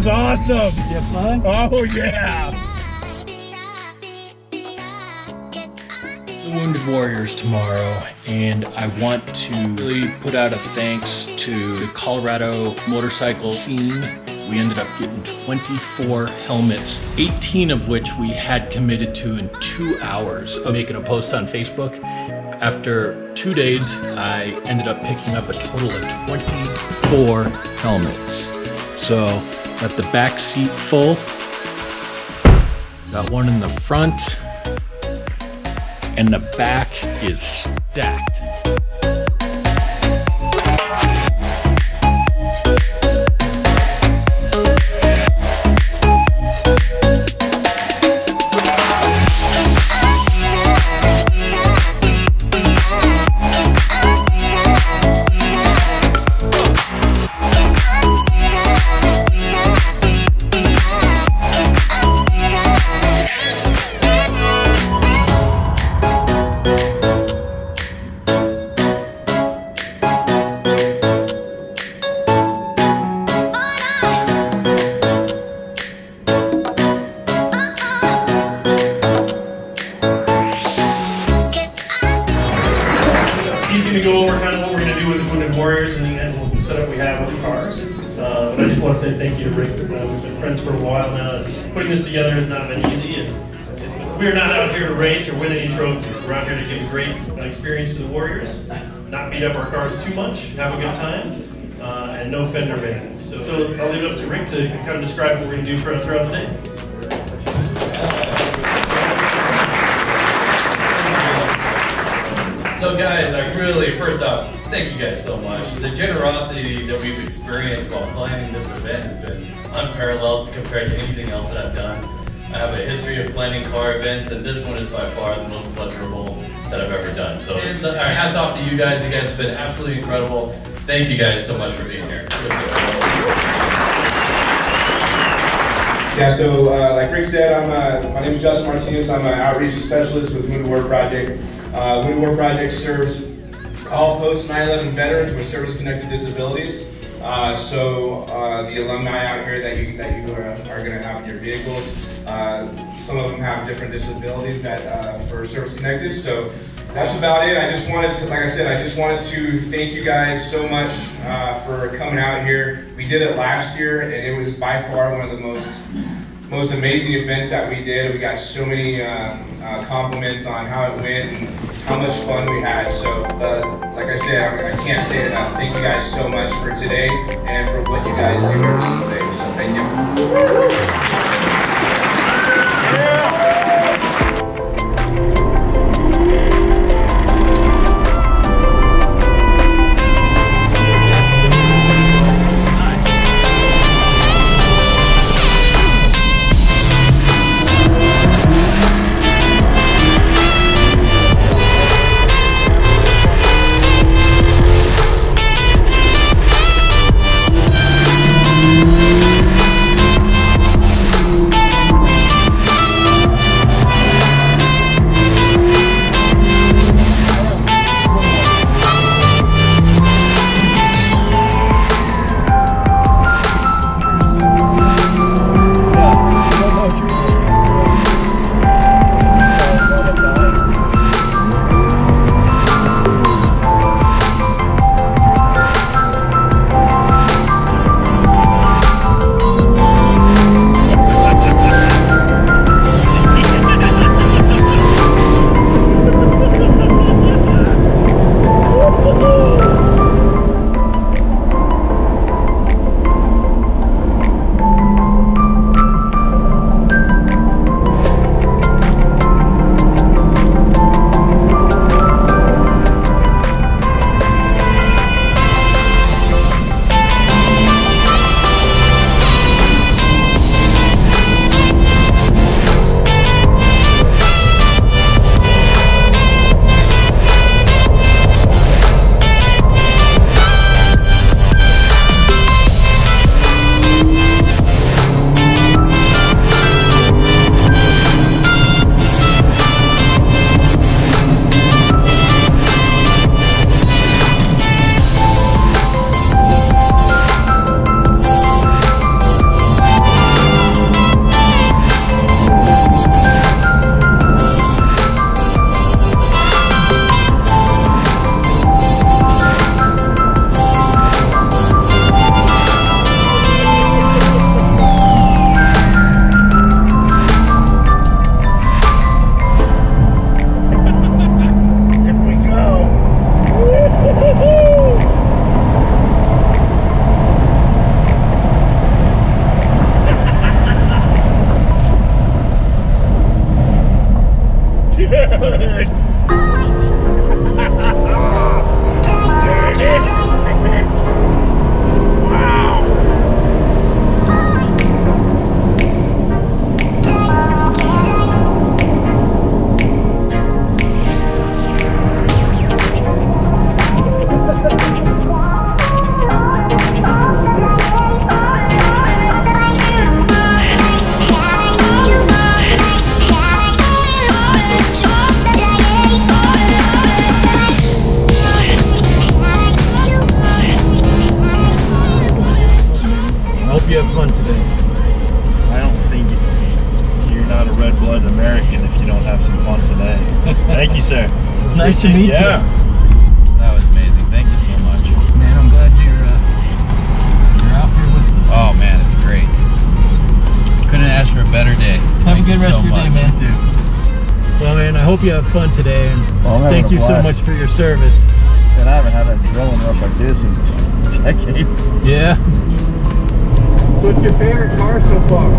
That was awesome. You fun? Oh yeah. the Wounded Warriors tomorrow, and I want to really put out a thanks to the Colorado motorcycle scene. We ended up getting 24 helmets, 18 of which we had committed to in two hours of making a post on Facebook. After two days, I ended up picking up a total of 24 helmets. So, got the back seat full, got one in the front, and the back is stacked. Going to go over kind of what we're going to do with the Wounded Warriors and the, the setup we have with the cars. Uh, but I just want to say thank you to Rick. Uh, we've been friends for a while now. Putting this together has not been easy. It's, we're not out here to race or win any trophies. We're out here to give a great uh, experience to the Warriors, not beat up our cars too much, have a good time, uh, and no fender bending. So, so I'll leave it up to Rick to kind of describe what we're going to do throughout the day. So guys, I really, first off, thank you guys so much. The generosity that we've experienced while planning this event has been unparalleled compared to anything else that I've done. I have a history of planning car events, and this one is by far the most pleasurable that I've ever done. So our hats off to you guys. You guys have been absolutely incredible. Thank you guys so much for being here. Yeah, so uh, like Rick said, I'm, uh, my name is Justin Martinez. I'm an outreach specialist with Wounded Warrior Project. Uh, Wounded Warrior Project serves all post 9/11 veterans with service-connected disabilities. Uh, so uh, the alumni out here that you that you are, are going to have in your vehicles, uh, some of them have different disabilities that uh, for service-connected. So that's about it. I just wanted to, like I said, I just wanted to thank you guys so much uh, for coming out here. We did it last year, and it was by far one of the most most amazing events that we did. We got so many um, uh, compliments on how it went and how much fun we had. So, uh, like I said, I, I can't say enough. Thank you guys so much for today and for what you guys do every single day. So, thank you. Thank you, sir. Nice to meet you. Yeah. That was amazing. Thank you so much. Man, I'm glad you're uh, you're out here with us. Oh man, it's great. This is- couldn't ask for a better day. Have a good rest so of your day, much. man. Too. Well, man, I hope you have fun today, and Well, thank a you so much for your service. And I haven't had a drilling rush like this in a decade. Yeah. What's your favorite car so far?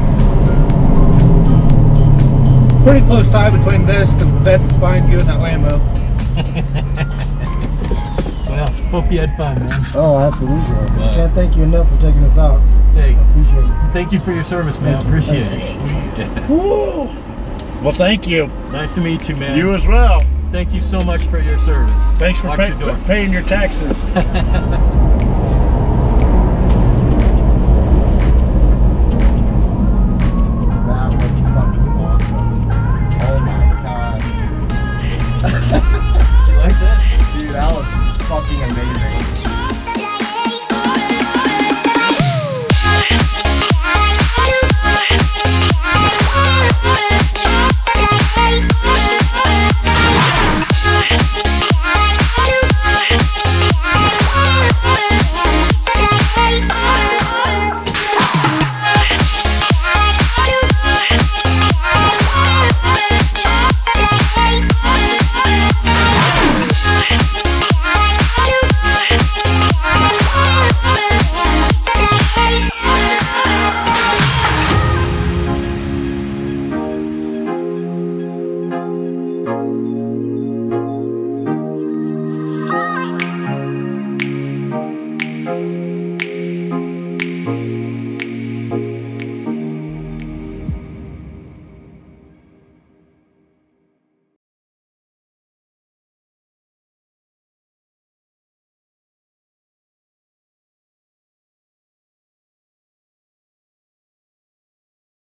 Pretty close tie between this, the Betts Fine View, and that Lambo. Well, hope you had fun, man. Oh, absolutely. But- Can't thank you enough for taking us out. Hey, Appreciate it. thank you for your service, man. Thank. Appreciate Thank it. Woo! Well, thank you. Nice to meet you, man. You as well. Thank you so much for your service. Thanks for Watch pay- your paying your taxes.